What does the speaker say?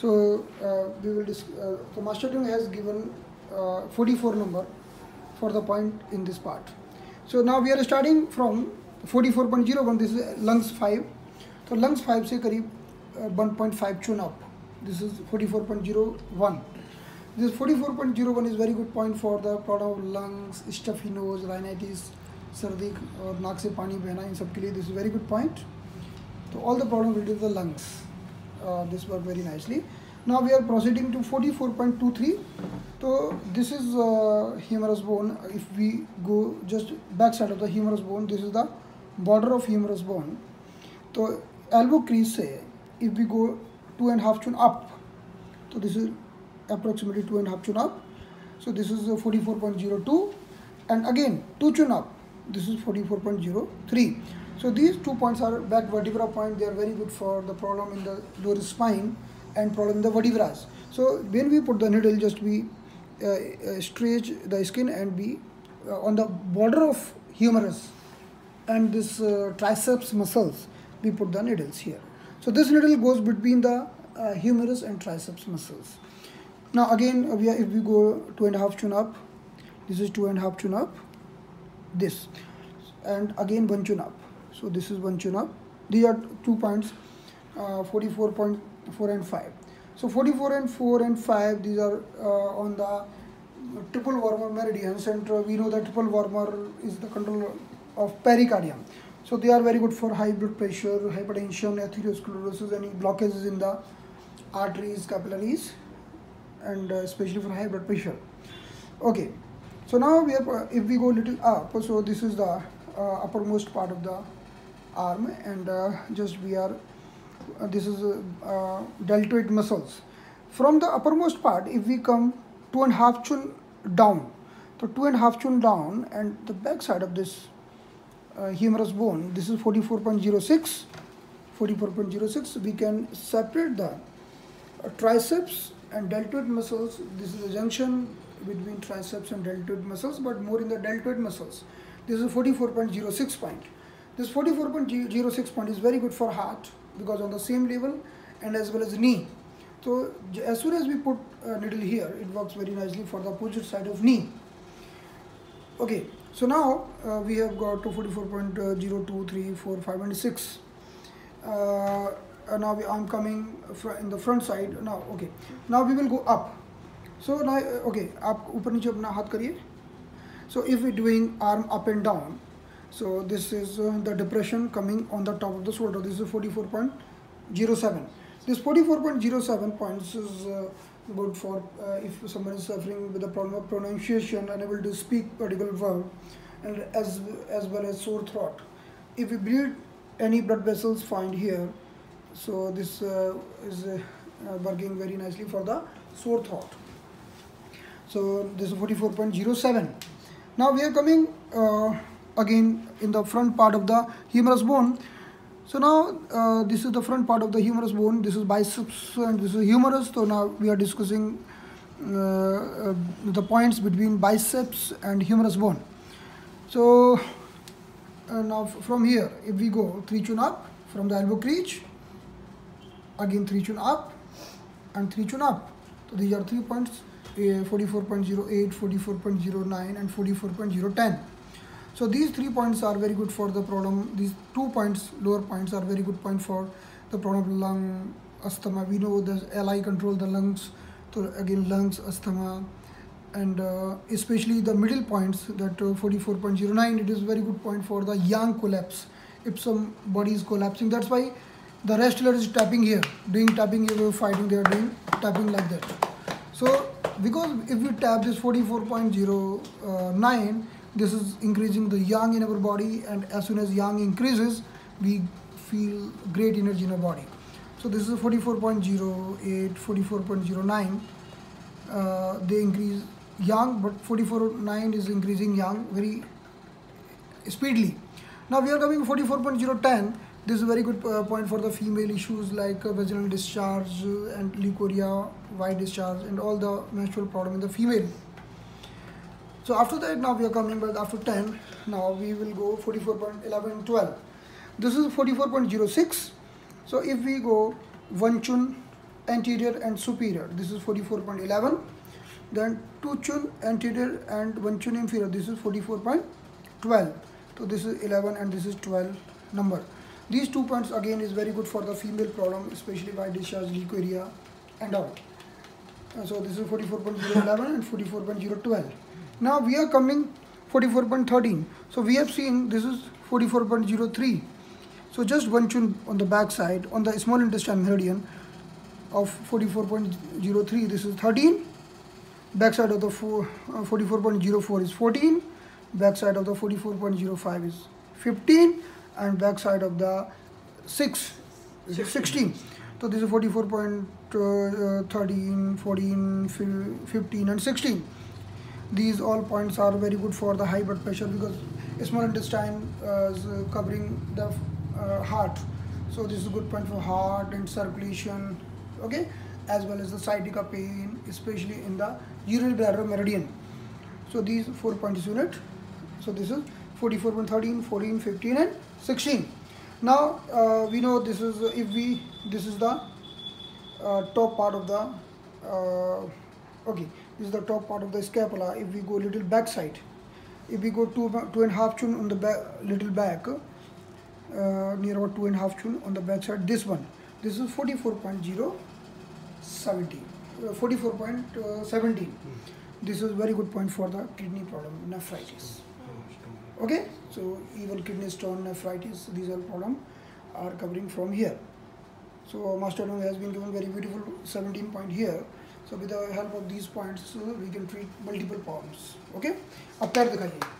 So uh, we will uh, so master Tung has given uh, 44 number for the point in this part. So now we are starting from 44.01. This is lungs five. So lungs five say karib 1.5 tune up. This is 44.01. This 44.01 is very good point for the problem of lungs, stuffy nose, rhinitis, sardi or naak se pani behna. In sab ke liye this is very good point. So all the problem related to the lungs. This work very nicely now we are proceeding to 44.23 so this is uh, humerus bone if we go just back side of the humerus bone this is the border of humerus bone so elbow crease से if we go two and half tune up so this is approximately two and half tune up so this is uh, 44.02 and again two tune up this is 44.03 so these two points are back vertebra point. They are very good for the problem in the lower spine and problem in the vertebrae. So when we put the needle just we uh, uh, stretch the skin and be uh, on the border of humerus and this uh, triceps muscles we put the needles here. So this needle goes between the uh, humerus and triceps muscles. Now again we are, if we go two and a half tune up this is two and a half tune up this and again one tune up so this is one tune up these are two points uh, 44.4 and 5 so 44 and 4 and 5 these are uh, on the triple warmer meridians and uh, we know that triple warmer is the control of pericardium. So they are very good for high blood pressure hypertension atherosclerosis any blockages in the arteries capillaries and uh, especially for high blood pressure. Okay. So now we are if we go little up so this is the uh, uppermost part of the arm and uh, just we are uh, this is uh, deltoid muscles. From the uppermost part if we come two and half tune down so two and half tune down and the back side of this humerus bone this is 44.06 44.06 we can separate the triceps and deltoid muscles. This is the junction between triceps and deltoid muscles but more in the deltoid muscles. This is 44.06 point this 44.06 point is very good for heart because on the same level and as well as knee so as soon as we put a needle here it works very nicely for the opposite side of knee okay so now uh, we have got to 44.02 3 4 5 and 6 uh, and now we, i'm coming in the front side now okay now we will go up so now uh, okay आप ऊपर नीचे अपना हाथ करिए so if we're doing arm up and down so this is uh, the depression coming on the top of the shoulder. This is 44.07 this 44.07 points is uh, good for uh, if someone is suffering with a problem of pronunciation unable to speak particular word and as as well as sore throat. If we bleed any blood vessels find here. So this uh, is uh, working very nicely for the sore throat. So this is 44.07 now we are coming uh, again in the front part of the humerus bone. So now uh, this is the front part of the humerus bone. This is biceps and this is humerus. So now we are discussing uh, uh, the points between biceps and humerus bone. So uh, now from here if we go three tune up from the elbow crease again three tune up and three tune up. So these are three points uh, 44.08 44.09 and 44.010 so these three points are very good for the problem. These two points lower points are very good point for the problem lung asthma. We know the li control the lungs so again lungs asthma and uh, especially the middle points that uh, 44.09 it is very good point for the yang collapse. If some body is collapsing that's why the wrestler is tapping here doing tapping here fighting they are doing tapping like that. So because if you tap this 44.09 this is increasing the yang in our body and as soon as yang increases we feel great energy in our body. So this is 44.08 44.09 uh, they increase yang but 44.9 is increasing yang very speedily. Now we are coming 44.010 this is a very good uh, point for the female issues like uh, vaginal discharge and leukorrhea white discharge and all the menstrual problem in the female so after that now we are coming back after 10 now we will go 44.11 12 this is 44.06 so if we go one chun anterior and superior this is 44.11 then two chun anterior and one chun inferior this is 44.12 so this is 11 and this is 12 number. These two points again is very good for the female problem especially by discharge leukorrhea and all. Uh, so this is 44.011 and 44.012 now we are coming 44.13 so we have seen this is 44.03 so just one tune on the back side on the small intestine meridian of 44.03 this is 13 back side of the 44.04 uh, is 14 back side of the 44.05 is 15 and back side of the 6 is 16 so this is 44.13 14 15 and 16 these all points are very good for the high blood pressure because small intestine uh, is covering the uh, heart. So this is a good point for heart and circulation okay? As well as the sciatica pain especially in the urinary bladder meridian. So these four points unit so this is 44.13 14 15 and 16 now uh, we know this is uh, if we this is the uh, top part of the uh, okay this is the top part of the scapula. If we go little back side if we go two two and a half chun on the back little back uh, near about two and a half chun on the back side this one. This is 44.0 17 uh, 44.17 this is very good point for the kidney problem nephritis. Okay so even kidney stone nephritis these all problem are covering from here. So master has been given very beautiful 17 point here so with the help of these points we can treat multiple problems okay अब पैर दिखाइए